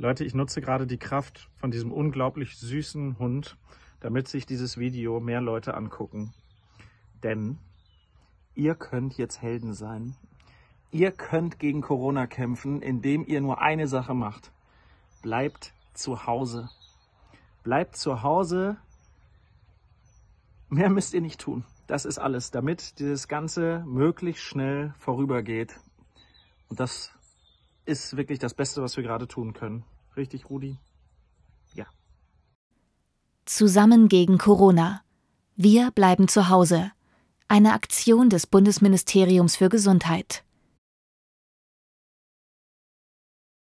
Leute, ich nutze gerade die Kraft von diesem unglaublich süßen Hund, damit sich dieses Video mehr Leute angucken. Denn ihr könnt jetzt Helden sein. Ihr könnt gegen Corona kämpfen, indem ihr nur eine Sache macht. Bleibt zu Hause. Bleibt zu Hause. Mehr müsst ihr nicht tun. Das ist alles, damit dieses Ganze möglichst schnell vorübergeht. Und das ist wirklich das Beste, was wir gerade tun können. Richtig, Rudi? Ja. Zusammen gegen Corona. Wir bleiben zu Hause. Eine Aktion des Bundesministeriums für Gesundheit.